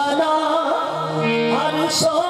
sana, and so.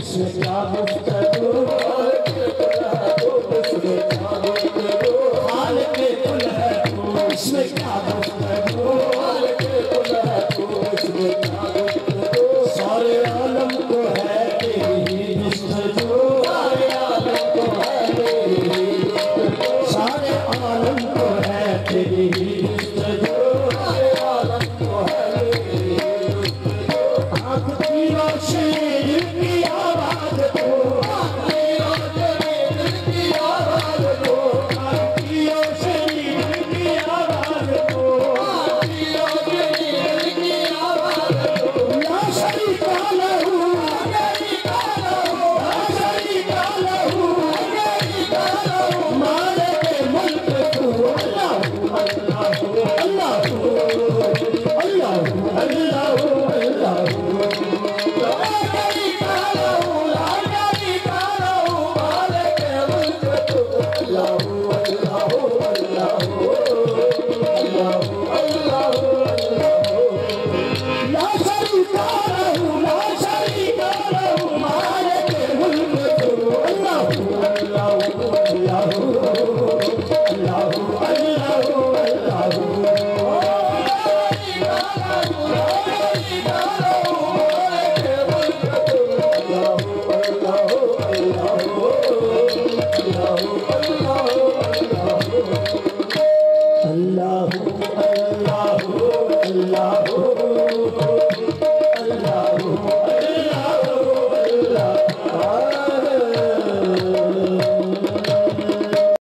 Chegava perto